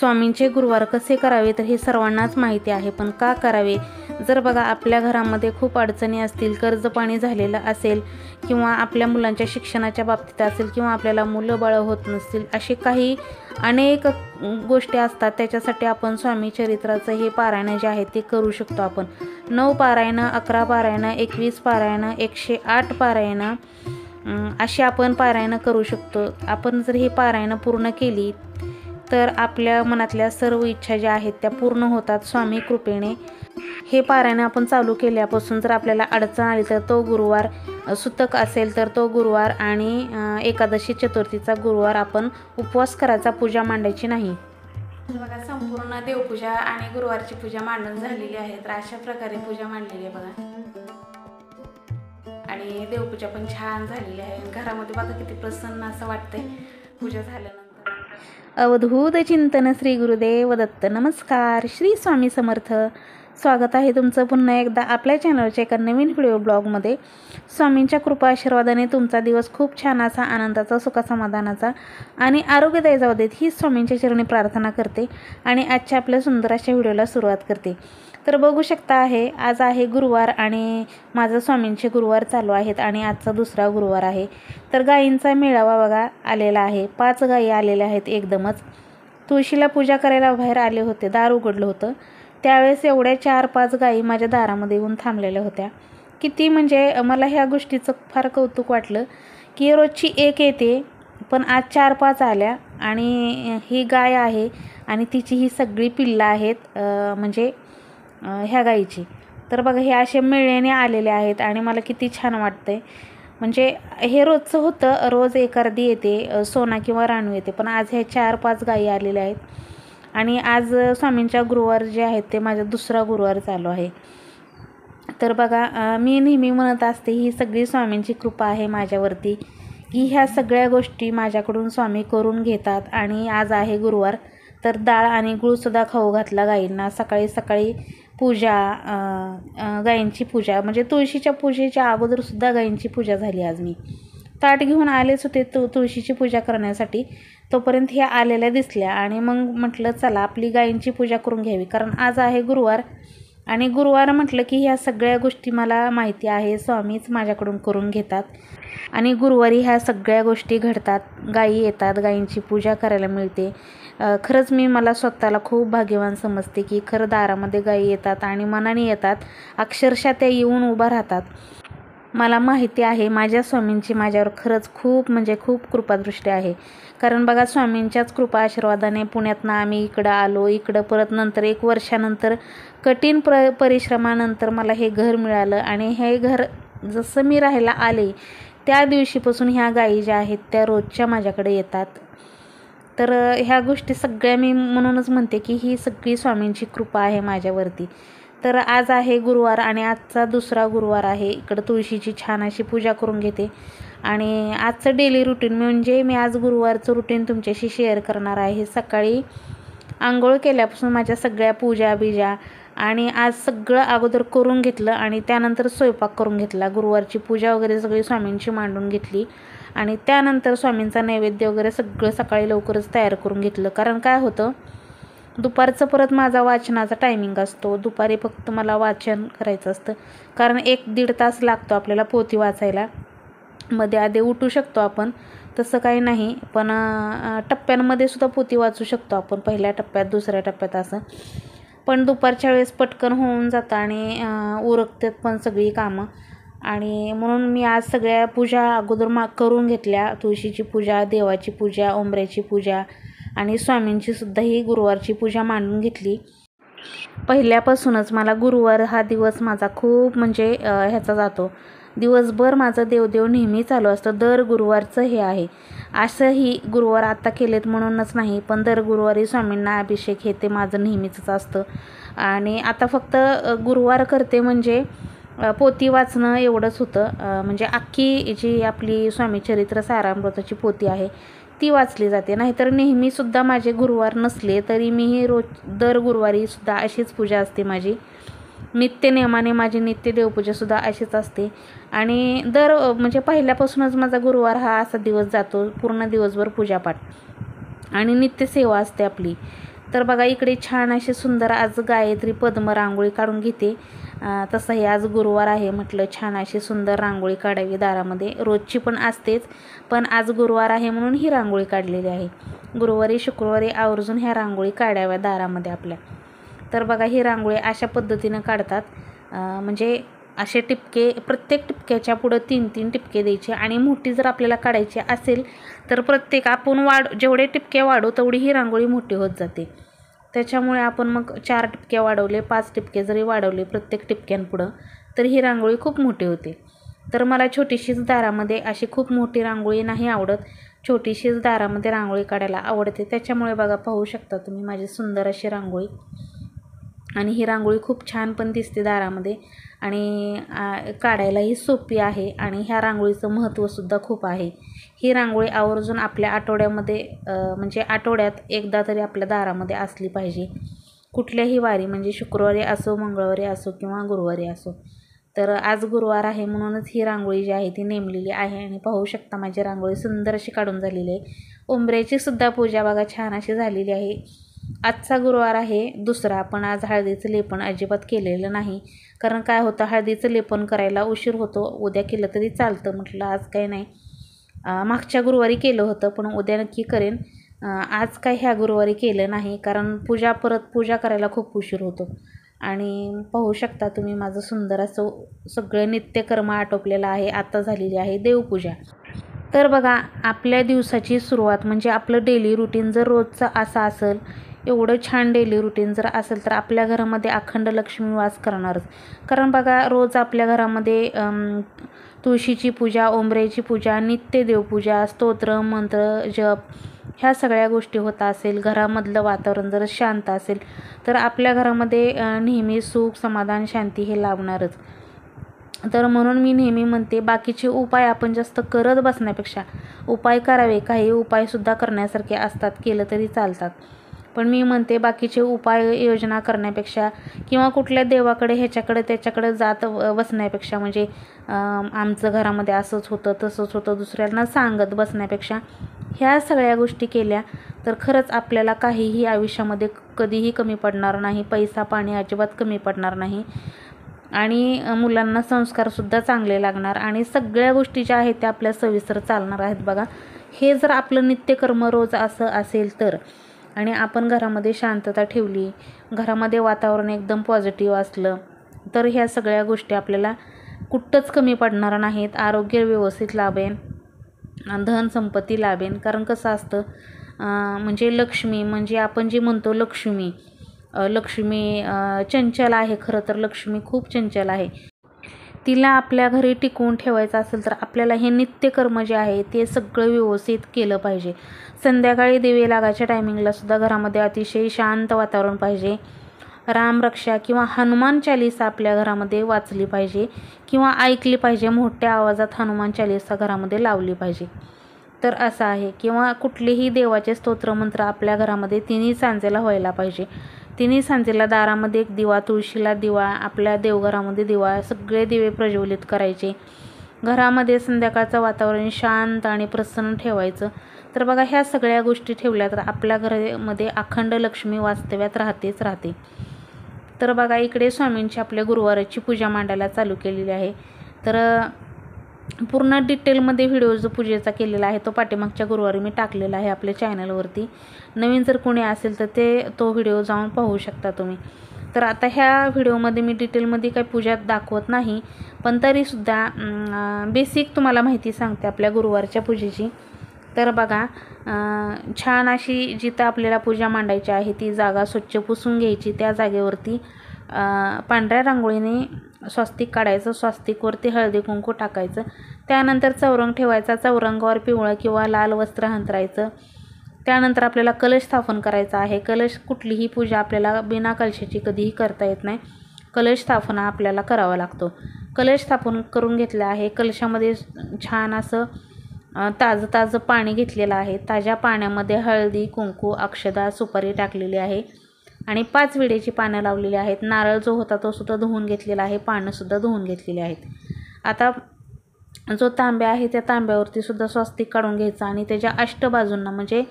स्वामींचे गुरुवार कसे करावे तर हे सर्वांनाच माहिती आहे. पण का करावे? जर बघा आपल्या घरामध्ये खूप अडचणी असतील कर्ज पाणी झालेलं असेल किंवा आपल्या मुलांच्या शिक्षणाच्या बाबतीत असेल किंवा आपल्याला मुलं बाळं होत नसतील असे काही अनेक गोष्टी असतात. त्याच्यासाठी आपण स्वामी चरित्राचं हे पारायण जे आहे ते करू शकतो आपण. नऊ पारायणं अकरा पारायणं एकवीस पारायणं एकशे आठ पारायणं अशी आपण पारायणं करू शकतो. आपण जर ही पारायणं पूर्ण केली तर आपल्या मनातल्या सर्व इच्छा ज्या आहेत त्या पूर्ण होतात स्वामी कृपेने. हे पारायण आपण चालू केल्यापासून जर आपल्याला अडचण आली तर तो गुरुवार सुतक असेल तर तो गुरुवार आणि एकादशी चतुर्थीचा गुरुवार आपण उपवास करायचा पूजा मांडायची नाही. बघा संपूर्ण देवपूजा आणि गुरुवारची पूजा मांडून झालेली आहे. तर अशा प्रकारे पूजा मांडलेली आहे बघा. आणि देवपूजा पण छान झालेली आहे. घरामध्ये बघा किती प्रसन्न असं वाटतंय. पूजा झाल्यानंतर. अवधूत चिंतन श्री गुरुदेव दत्त नमस्कार. श्री स्वामी समर्थ. स्वागत आहे तुमचं पुन्हा एकदा आपल्या चॅनलच्या एका नवीन व्हिडिओ ब्लॉगमध्ये स्वामींच्या कृपा आशीर्वादाने तुमचा दिवस खूप छान असा आनंदाचा सुखासमाधानाचा आणि आरोग्यदायी जाऊ देत ही स्वामींच्या चरणी प्रार्थना करते आणि आजच्या आपल्या सुंदर अशा व्हिडिओला सुरुवात करते. तर बघू शकता आहे आज आहे गुरुवार आणि माझं स्वामींचे गुरुवार चालू आहेत आणि आजचा दुसरा गुरुवार आहे. तर गायींचा मेळावा बघा आलेला आहे. पाच गायी आलेल्या आहेत एकदमच. तुळशीला पूजा करायला बाहेर आले होते दार उघडलं होतं. त्यावेळेस एवढ्या चार पाच गायी माझ्या दारामध्ये येऊन थांबलेल्या होत्या. किती म्हणजे मला ह्या गोष्टीचं फार कौतुक वाटलं की रोजची एक येते पण आज चार पाच आल्या आणि ही गाय आहे आणि तिची ही सगळी पिल्लं आहेत म्हणजे ह्या गाईची. तर बघा हे असे मिळण्याने आलेले आहेत आणि मला किती छान वाटतंय. म्हणजे हे रोजचं होतं रोज एक अर्धी येते सोना किंवा राणू येते पण आज ह्या चार पाच गायी आलेल्या आहेत. आणि आज स्वामींच्या गुरुवार जे आहेत ते माझा दुसरा गुरुवार चालू आहे. तर बघा मी नेहमी म्हणत असते ही सगळी स्वामींची कृपा आहे माझ्यावरती. की ह्या सगळ्या गोष्टी माझ्याकडून स्वामी करून घेतात आणि आज आहे गुरुवार. तर डाळ आणि गुळसुद्धा खाऊ घातला गाईंना. सकाळी सकाळी पूजा गाईंची गायींची पूजा. म्हणजे तुळशीच्या पूजेच्या अगोदरसुद्धा गायींची पूजा झाली आज मी. ताट घेऊन आलेच होते तु तुळशीची पूजा करण्यासाठी. तोपर्यंत ह्या आलेल्या दिसल्या आणि मग म्हटलं चला आपली गायींची पूजा करून घ्यावी. कारण आज आहे गुरुवार आणि गुरुवार म्हटलं की ह्या सगळ्या गोष्टी मला माहिती आहे स्वामीच माझ्याकडून करून घेतात. आणि गुरुवारी ह्या सगळ्या गोष्टी घडतात. गायी येतात गायींची पूजा करायला मिळते. खरंच मी मला स्वतःला खूप भाग्यवान समजते की खरं दारामध्ये गायी येतात आणि मनाने येतात अक्षरशः त्या येऊन उभा राहतात. मला माहिती आहे माझ्या स्वामींची माझ्यावर खरंच खूप म्हणजे खूप कृपादृष्टी आहे. कारण बघा स्वामींच्याच कृपा आशीर्वादाने पुण्यातनं आम्ही इकडं आलो इकडं परत नंतर एक वर्षानंतर कठीण प्र परिश्रमानंतर मला हे घर मिळालं आणि हे घर जसं मी राहायला आले त्या दिवशीपासून ह्या गायी ज्या आहेत त्या रोजच्या माझ्याकडे येतात. तर ह्या गोष्टी सगळ्या मी म्हणूनच म्हणते की ही सगळी स्वामींची कृपा आहे माझ्यावरती. तर आज आहे गुरुवार आणि आजचा दुसरा गुरुवार आहे. इकडं तुळशीची छान अशी पूजा करून घेते. आणि आजचं डेली रुटीन म्हणजे मी आज गुरुवारचं रुटीन तुमच्याशी शेअर करणार आहे. सकाळी आंघोळ केल्यापासून माझ्या सगळ्या पूजा बिजा आणि आज सगळं अगोदर करून घेतलं आणि त्यानंतर स्वयंपाक करून घेतला. गुरुवारची पूजा वगैरे सगळी स्वामींची मांडून घेतली. आणि त्यानंतर स्वामींचा नैवेद्य वगैरे सगळं सकाळी लवकरच तयार करून घेतलं. कारण काय होतं? दुपारचं परत माझा वाचनाचा टायमिंग असतो. दुपारी फक्त मला वाचन करायचं असतं. कारण एक दीड तास लागतो आपल्याला पोथी वाचायला. मध्ये आधी उठू शकतो आपण. तसं काही नाही पण टप्प्यांमध्ये सुद्धा पोती वाचू शकतो आपण पहिल्या टप्प्यात दुसऱ्या टप्प्यात असं. पण दुपारच्या वेळेस पटकन होऊन जातं आणि उरकतात पण सगळी कामं. आणि म्हणून मी आज सगळ्या पूजा अगोदर मा करून घेतल्या. तुळशीची पूजा देवाची पूजा उंबऱ्याची पूजा आणि स्वामींची सुद्धा ही गुरुवारची पूजा मांडून घेतली. पहिल्यापासूनच मला गुरुवार हा दिवस माझा खूप म्हणजे ह्याचा जातो. दिवसभर माझं देवदेव नेहमी चालू असतं. दर गुरुवारचं हे आहे. असंही गुरुवार आता केलेत म्हणूनच नाही पण दर गुरुवारी स्वामींना अभिषेक हे ते माझं नेहमीचंच असतं. आणि आता फक्त गुरुवार करते म्हणजे पोती वाचणं एवढंच होतं. म्हणजे अख्खी जी आपली स्वामीचरित्र सारामृताची पोती आहे ती वाचली जाते. नाहीतर नेहमीसुद्धा माझे गुरुवार नसले तरी मीही रोज दर गुरुवारीसुद्धा अशीच पूजा असते माझी. नित्यनियमाने माझी नित्य देवपूजासुद्धा अशीच असते. आणि दर म्हणजे पहिल्यापासूनच माझा गुरुवार हा असा दिवस जातो पूर्ण दिवसभर पूजापाठ. आणि नित्यसेवा असते आपली. तर बघा इकडे छान असे सुंदर आज गायत्री पद्म रांगोळी काढून घेते. तसंही तसं हे आज गुरुवार आहे म्हटलं छान अशी सुंदर रांगोळी काढावी दारामध्ये. रोजची पण असतेच पण आज गुरुवार आहे म्हणून ही रांगोळी काढलेली आहे. गुरुवारी शुक्रवारी आवर्जून ह्या रांगोळी काढाव्या दारामध्ये आपल्या. तर बघा ही रांगोळी अशा पद्धतीनं काढतात. म्हणजे असे टिपके प्रत्येक टिपक्याच्या पुढं तीन तीन टिपके द्यायचे आणि मोठी जर आपल्याला काढायची असेल तर प्रत्येक आपण वाढ जेवढे टिपके वाढू तेवढी ही रांगोळी मोठी होत जाते. त्याच्यामुळे आपण मग चार टिपके वाढवले पाच टिपके जरी वाढवले प्रत्येक टिपक्यांपुढं तर ही रांगोळी खूप मोठी होते. तर मला छोटीशीच दारामध्ये अशी खूप मोठी रांगोळी नाही आवडत. छोटीशीच दारामध्ये रांगोळी काढायला आवडते. त्याच्यामुळे बघा पाहू शकता तुम्ही माझी सुंदर अशी रांगोळी. आणि ही रांगोळी खूप छान पण दिसते दारामध्ये. आणि काढायलाही सोपी आहे आणि ह्या रांगोळीचं महत्त्वसुद्धा खूप आहे. ही रांगोळी आवर्जून आपल्या आठवड्यामध्ये म्हणजे आठवड्यात एकदा तरी आपल्या दारामध्ये असली पाहिजे. कुठल्याही वारी म्हणजे शुक्रवारी असो मंगळवारी असो किंवा गुरुवारी असो. तर आज गुरुवार आहे म्हणूनच ही रांगोळी जी आहे ती नेमलेली आहे आणि पाहू शकता माझी रांगोळी सुंदर अशी काढून झालेली आहे. उंबऱ्याचीसुद्धा पूजा बघा छान अशी झालेली आहे. आजचा गुरुवार आहे दुसरा पण आज हळदीचं लेपन अजिबात केलेलं नाही. कारण काय होतं हळदीचं लेपन करायला उशीर होतो उद्या केलं तरी चालतं म्हटलं आज काय नाही. मागच्या गुरुवारी केलं होतं पण उद्या नक्की करेन. आज काय ह्या गुरुवारी केलं नाही कारण पूजा परत पूजा करायला खूप उशीर होतो. आणि पाहू शकता तुम्ही माझं सुंदर असं सगळं नित्यकर्म आटोपलेलं आहे आता झालेली आहे देवपूजा. तर बघा आपल्या दिवसाची सुरुवात म्हणजे आपलं डेली रुटीन जर रोजचं असं असेल एवढं छान डेली रुटीन जर असेल तर आपल्या घरामध्ये अखंड लक्ष्मी वास करणारच. कारण बघा रोज आपल्या घरामध्ये तुळशीची पूजा ओंबरेची पूजा नित्य देवपूजा स्तोत्र मंत्र जप ह्या सगळ्या गोष्टी होत असेल घरामधलं वातावरण जर शांत असेल तर आपल्या घरामध्ये नेहमी सुख समाधान शांती हे लाभणारच. तर म्हणून मी नेहमी म्हणते बाकीचे उपाय आपण जास्त करत बसण्यापेक्षा उपाय करावे. काही उपायसुद्धा करण्यासारखे असतात केलं तरी चालतात. पण मी म्हणते बाकीचे उपाय योजना करण्यापेक्षा किंवा कुठल्या देवाकडे ह्याच्याकडे त्याच्याकडे जात बसण्यापेक्षा म्हणजे आमचं घरामध्ये असंच होतं तसंच होतं दुसऱ्यांना सांगत बसण्यापेक्षा ह्या सगळ्या गोष्टी केल्या तर खरंच आपल्याला काहीही आयुष्यामध्ये कधीही कमी पडणार नाही पैसा पाणी अजिबात कमी पडणार नाही. आणि मुलांना संस्कारसुद्धा चांगले लागणार आणि सगळ्या गोष्टी ज्या आहेत त्या आपल्या सविस्तर चालणार आहेत बघा. हे जर आपलं नित्यकर्म रोज असं असेल तर आणि आपण घरामध्ये शांतता ठेवली घरामध्ये वातावरण एकदम पॉझिटिव्ह असलं तर ह्या सगळ्या गोष्टी आपल्याला कुठंच कमी पडणार नाहीत. आरोग्य व्यवस्थित लाभेन धन संपत्ती कारण कसं असतं म्हणजे लक्ष्मी म्हणजे आपण जे म्हणतो लक्ष्मी लक्ष्मी चंचल आहे. खरं तर लक्ष्मी खूप चंचल आहे. तिला आपल्या घरी टिकवून ठेवायचं असेल तर आपल्याला हे नित्यकर्म जे आहे ते सगळं व्यवस्थित केलं पाहिजे. संध्याकाळी दिवे लागायच्या टायमिंगला सुद्धा घरामध्ये अतिशय शांत वातावरण पाहिजे. रामरक्षा किंवा हनुमान चालिसा आपल्या घरामध्ये वाचली पाहिजे किंवा ऐकली पाहिजे. मोठ्या आवाजात हनुमान चालिसा घरामध्ये लावली पाहिजे. तर असं आहे किंवा कुठलेही देवाचे स्तोत्रमंत्र आपल्या घरामध्ये तिन्ही सांजेला व्हायला पाहिजे. तिन्ही सांजेला दारामध्ये एक दिवा तुळशीला दिवा आपल्या देवघरामध्ये दिवा सगळे दिवे प्रज्वलित करायचे. घरामध्ये संध्याकाळचं वातावरण शांत आणि प्रसन्न ठेवायचं. तर बघा ह्या सगळ्या गोष्टी ठेवल्या तर आपल्या घरामध्ये अखंड लक्ष्मी वास्तव्यात राहतेच राहते. तर बघा इकडे स्वामींची आपल्या गुरुवाराची पूजा मांडायला चालू केलेली आहे. तर पूर्ण डिटेलमध्ये व्हिडिओ जो पूजेचा केलेला आहे तो पाठीमागच्या गुरुवारी मी टाकलेला आहे आपल्या चॅनलवरती. नवीन जर कोणी असेल तर ते तो व्हिडिओ जाऊन पाहू शकता तुम्ही. तर आता ह्या व्हिडिओमध्ये मी डिटेलमध्ये काही पूजा दाखवत नाही पण तरीसुद्धा बेसिक तुम्हाला माहिती सांगते आपल्या गुरुवारच्या पूजेची. तर बघा छान अशी जिथं आपल्याला पूजा मांडायची आहे ती जागा स्वच्छ पुसून घ्यायची. त्या जागेवरती पांढऱ्या रांगोळीने स्वस्तिक काढायचं स्वस्तिकवरती हळदी कुंकू टाकायचं. त्यानंतर चौरंग ठेवायचा चौरंगावर पिवळं किंवा लाल वस्त्र अंतरायचं त्यानंतर आपल्याला कलश स्थापन करायचा आहे. कलश कुठलीही पूजा आपल्याला बिना कलशाची कधीही करता येत नाही. कलश स्थापना आपल्याला करावा लागतो. कलश स्थापन करून घेतला आहे. कलशामध्ये छान असं ताजं ताजं पाणी घेतलेलं आहे. ताज्या पाण्यामध्ये हळदी कुंकू अक्षदा सुपारी टाकलेली आहे आणि पाच विड्याची पानं लावलेली आहेत. नारळ जो होता तो सुद्धा धुवून घेतलेला आहे. पानंसुद्धा धुवून घेतलेली आहेत. आता जो तांब्या आहे त्या तांब्यावरती सुद्धा स्वस्तिक काढून घ्यायचा आणि त्याच्या अष्टबाजूंना म्हणजे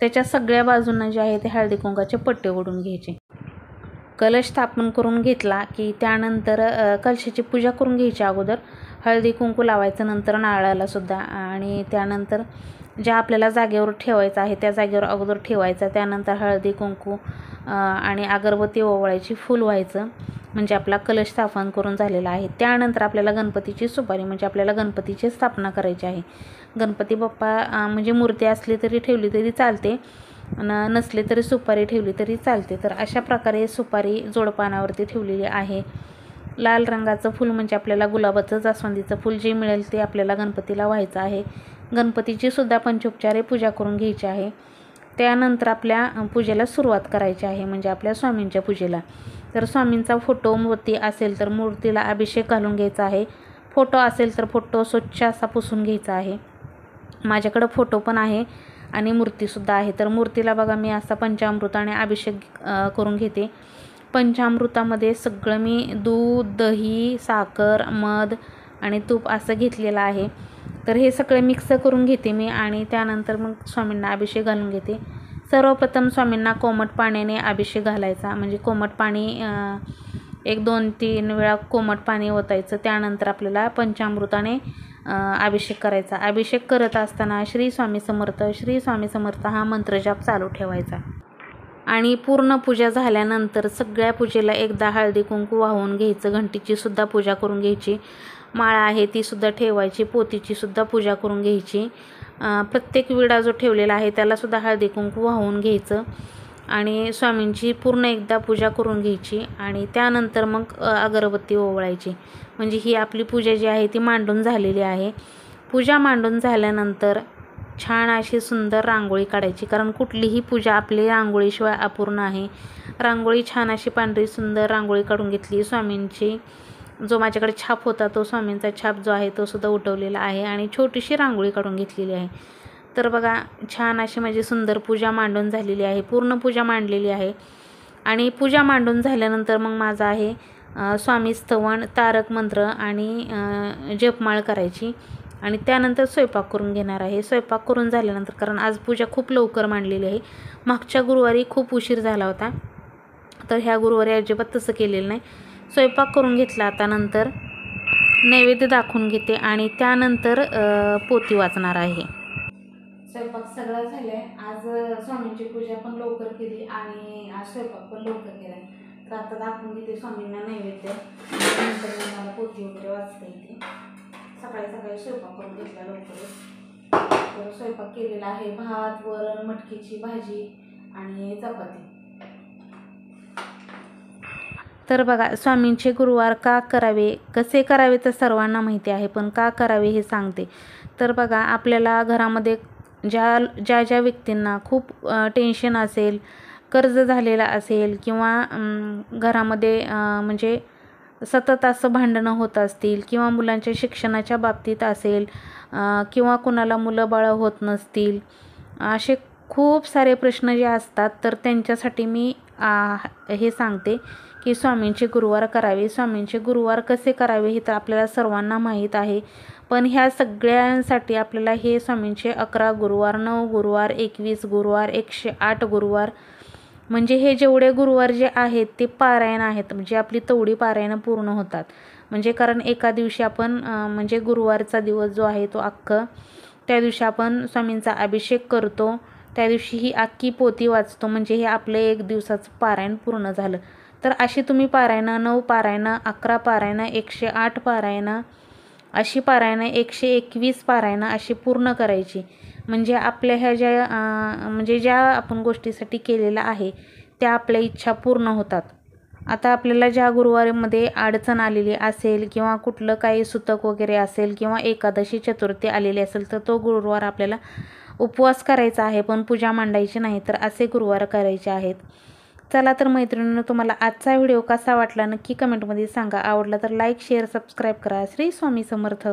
त्याच्या सगळ्या बाजूंना जे आहे ते हळदी कुंकाचे पट्टे ओढून घ्यायचे. कलश स्थापन करून घेतला की त्यानंतर कलशाची पूजा करून घ्यायची अगोदर हळदी कुंकू लावायचं नंतर नारळाला सुद्धा. आणि त्यानंतर ज्या आपल्याला जागेवर ठेवायचं आहे त्या जागेवर अगोदर ठेवायचा. त्यानंतर हळदी कुंकू आणि अगरबत्ती ओवळायची फुल व्हायचं. म्हणजे आपला कलश स्थापन करून झालेला आहे. त्यानंतर आपल्याला गणपतीची सुपारी म्हणजे आपल्याला गणपतीची स्थापना करायची आहे. गणपती बाप्पा म्हणजे मूर्ती असली तरी ठेवली तरी चालते. न नसले तरी सुपारी ठेवली तरी चालते. तर अशा प्रकारे सुपारी जोडपानावरती ठेवलेली आहे. लाल रंगाचं फूल म्हणजे आपल्याला गुलाबाचं जास्वंदीचं फूल जे मिळेल ते आपल्याला गणपतीला व्हायचं आहे. गणपतीची सुद्धा पंचोपचारे पूजा करून घ्यायची आहे. त्यानंतर आपल्या पूजेला सुरुवात करायची आहे म्हणजे आपल्या स्वामींच्या पूजेला. तर स्वामींचा फोटो मूर्ती असेल तर मूर्तीला अभिषेक घालून घ्यायचा आहे. फोटो असेल तर फोटो स्वच्छ असा पुसून घ्यायचा आहे. माझ्याकडं फोटो पण आहे आणि मूर्तीसुद्धा आहे. तर मूर्तीला बघा मी असा पंचामृताने अभिषेक करून घेते. पंचामृतामध्ये सगळं मी दूध दही साखर मध आणि तूप असं घेतलेलं आहे. तर हे सगळे मिक्स करून घेते मी आणि त्यानंतर मग स्वामींना अभिषेक घालून घेते. सर्वप्रथम स्वामींना कोमट पाण्याने अभिषेक घालायचा. म्हणजे कोमट पाणी एक दोन तीन वेळा कोमट पाणी ओतायचं. त्यानंतर आपल्याला पंचामृताने अभिषेक करायचा. अभिषेक करत असताना श्री स्वामी समर्थ श्री स्वामी समर्थ हा मंत्रजाप चालू ठेवायचा. आणि पूर्ण पूजा झाल्यानंतर सगळ्या पूजेला एकदा हळदी कुंकू वाहून घ्यायचं घंटीची सुद्धा पूजा करून घ्यायची. माळा आहे ती सुद्धा ठेवायची पोतीची सुद्धा पूजा करून घ्यायची. प्रत्येक विडा जो ठेवलेला आहे त्यालासुद्धा हळदी कुंकू वाहून घ्यायचं. आणि स्वामींची पूर्ण एकदा पूजा करून घ्यायची आणि त्यानंतर मग अगरबत्ती ओवळायची. म्हणजे ही आपली पूजा जी आहे ती मांडून झालेली आहे. पूजा मांडून झाल्यानंतर छान अशी सुंदर रांगोळी काढायची. कारण कुठलीही पूजा आपली रांगोळीशिवाय अपूर्ण आहे. रांगोळी छान अशी पांढरी सुंदर रांगोळी काढून घेतली. स्वामींची जो माझ्याकडे छाप होता तो स्वामींचा छाप जो आहे तो सुद्धा उठवलेला आहे आणि छोटीशी रांगोळी काढून घेतलेली आहे. तर बघा छान अशी माझी सुंदर पूजा मांडून झालेली आहे. पूर्ण पूजा मांडलेली आहे. आणि पूजा मांडून झाल्यानंतर मग माझा आहे स्वामी स्तवन तारक मंत्र आणि जपमाळ करायची. आणि त्यानंतर स्वयंपाक करून घेणार आहे. स्वयंपाक करून झाल्यानंतर कारण आज पूजा खूप लवकर मांडलेली आहे. मागच्या गुरुवारी खूप उशीर झाला होता. तर ह्या गुरुवारी अजिबात तसं केलेलं नाही. स्वयंपाक करून घेतला आता नंतर. नैवेद्य दाखवून घेते आणि त्यानंतर पोती वाचणार आहे. स्वयंपाक सगळा झालाय. आज स्वामींची पूजा पण लवकर केली आणि आज स्वयंपाक पण लवकर केला तर आता दाखवून घेते स्वामींना नैवेद्य. सकाळी सकाळी स्वयंपाक करून घेतला लवकरच. तर स्वयंपाक केलेला आहे भात वरण मटकीची भाजी आणि चपाती. तर बघा स्वामींचे गुरुवार का करावे कसे करावे तर सर्वांना माहिती आहे पण का करावे हे सांगते. तर बघा आपल्याला घरामध्ये ज्या ज्या ज्या व्यक्तींना खूप टेन्शन असेल कर्ज झालेलं असेल किंवा घरामध्ये म्हणजे सतत असं भांडणं होत असतील किंवा मुलांच्या शिक्षणाच्या बाबतीत असेल किंवा कुणाला मुलं बाळं होत नसतील असे खूप सारे प्रश्न जे असतात तर त्यांच्यासाठी मी आ, हे सांगते की स्वामींचे गुरुवार करावे. स्वामींचे गुरुवार कसे करावे हे तर आपल्याला सर्वांना माहीत आहे. पण ह्या सगळ्यांसाठी आपल्याला हे स्वामींचे अकरा गुरुवार नऊ गुरुवार एकवीस गुरुवार एकशे आठ गुरुवार म्हणजे हे जेवढे गुरुवार जे आहेत ते पारायण आहेत. म्हणजे आपली तेवढी पारायणं पूर्ण होतात. म्हणजे कारण एका दिवशी आपण म्हणजे गुरुवारचा दिवस जो आहे तो अख्खं त्या दिवशी आपण स्वामींचा अभिषेक करतो. त्या दिवशी ही अख्खी पोती वाचतो. म्हणजे हे आपलं एक दिवसाचं पारायण पूर्ण झालं. तर अशी तुम्ही पारायणं नऊ पारायणं अकरा पारायणं एकशे आठ पारायणं अशी पारायणं एकशे एकवीस पारायणं अशी पूर्ण करायची. म्हणजे आपल्या ह्या ज्या म्हणजे ज्या आपण गोष्टीसाठी केलेल्या आहे त्या आपल्या इच्छा पूर्ण होतात. आता आपल्याला ज्या गुरुवारीमध्ये अडचण आलेली असेल किंवा कुठलं काही सुतक वगैरे असेल किंवा एकादशी चतुर्थी आलेली असेल तर तो गुरुवार आपल्याला उपवास करायचा आहे पण पूजा मांडायची नाही तर असे गुरुवार करायचे आहेत. चला तर मैत्रिणींनो तुम्हाला आजचा व्हिडिओ कसा वाटला नक्की कमेंटमध्ये सांगा. आवडला तर लाईक शेअर सबस्क्राईब करा. श्री स्वामी समर्थ.